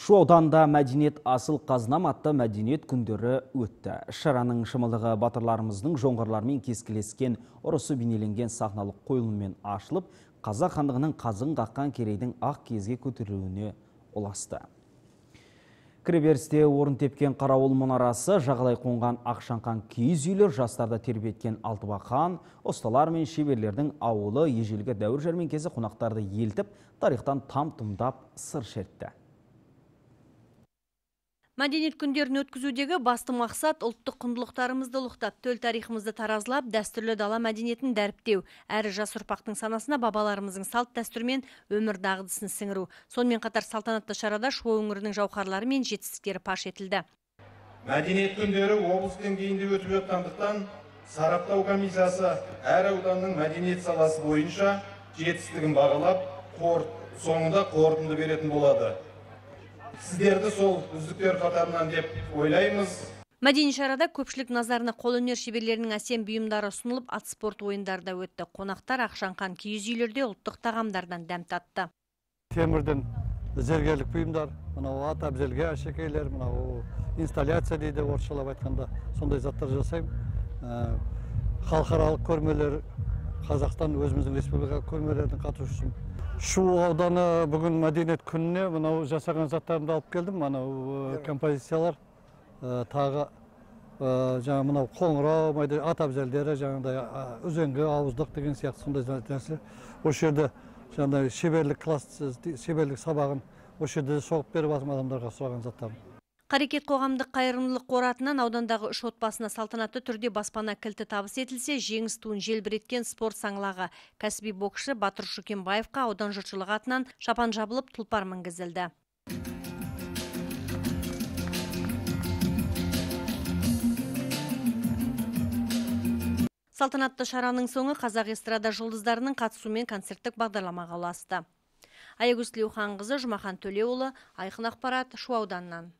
Шу ауданында мәдениет асыл қазынам атты мәдениет күндері өтті. Шараның шымылдығы батырларымыздың жоңғарлармен кескілескен ұрысы бейнеленген сахналық қойылыммен ашылып, қазақ хандығының қазын қаққан керейдің ақ кезге көтерілуіне ұласты. Кіреберісте орын тепкен қарауыл мұнарасы, жағалай қонған ақшанқан киіз үйлер, жастарды тербеткен алтыбақан, ұсталар мен шеберлердің ауылы ежелгі дәуір жәрмеңкесі қонақтарды елтіп, тарихтан там тұмдап сыр шертті. Мәдениет күндерін өткізудегі басты мақсат ұлттық құндылықтарымызды ұлықтап, төл тарихымызды таразылап, дәстүрлі дала мәдениетін дәріптеу, әрі жас ұрпақтың санасына бабаларымыздың салт дәстүрмен өмір дағдысын сіңіру. Сонымен қатар салтанатты шарада Шу өңірінің жауһарлары мен жетістіктері паш етілді. Мәдениет күндері облыс деңгейінде өтіп жатқандықтан сараптау комиссиясы әр ауданның мәдениет саласы бойынша жетістігін бағалап, соңында қорытынды беретін болады сіздерді сол үздіктер қатарынан деп ойлаймыз. Мәдени шарада көпшілік назарына қолөнер шеберлерінің әсем бұйымдары ұсынылып ат спорт ойындары да өтті. Қонақтар ақшаңқан киіз үйлерде ұлттық тағамдардан дәм татты. Темірден зергерлік бұйымдар мынау ат әбзелге әшекейлер мынау инсталляция дейді орысшалап айтқанда сондай заттар жасаймын. Ә, халықаралық көрмелер қазақстан өзіміздің республика көрмелердің қатысушысымын шу ауданы бүгін мәдениет күніне мынау жасаған заттарымды алып келдім. Мынау композициялар тағы жаңа мынау қоңырау ат әбзелдері жаңағыдай үзеңгі ауыздық деген сияқты сондай нәрсе. Осы жерде жаңағыдай шеберлік класс шеберлік сабағын осы жерде соғып беріп жатырмын адамдарға сұраған заттарым Қарекет қоғамдық қайырымдылық қоратынан аудандағы үш отбасына салтанатты түрде баспана кілті табыс етілсе, жеңіс туын желбіреткен спорт саңлағы кәсіби боксшы Батыр Шүкенбаевқа аудан жұртшылығы атынан шапан жабылып тұлпар мінгізілді. Салтанатты шараның соңы қазақ эстрада жұлдыздарының қатысуымен концерттік бағдарламаға ұласты. Аягөз Тілеухан қызы Жұмахан Төлеуұлы, Айқын ақпарат, Шу ауданынан.